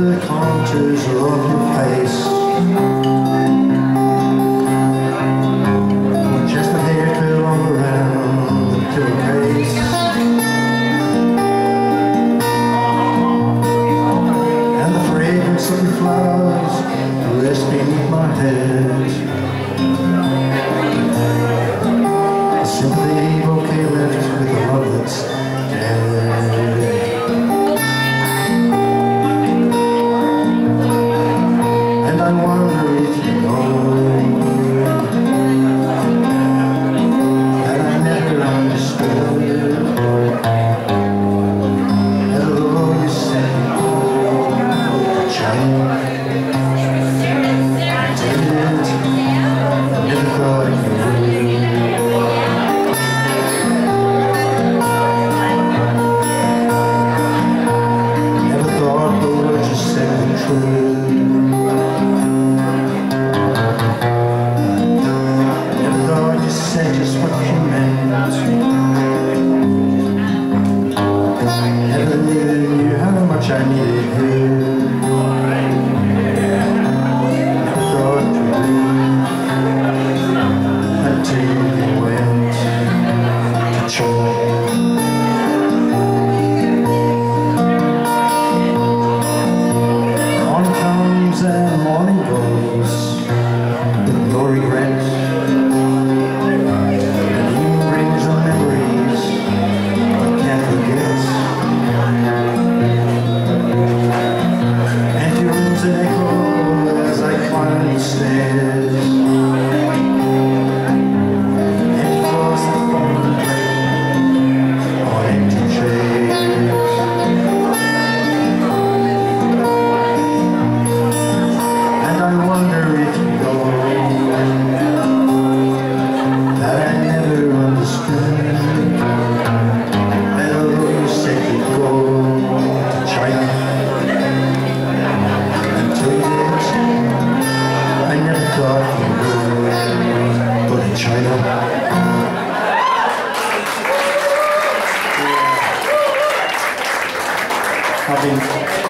the contours of your face. Hair around And the fragrance of your flowers rests beneath my head. Amen.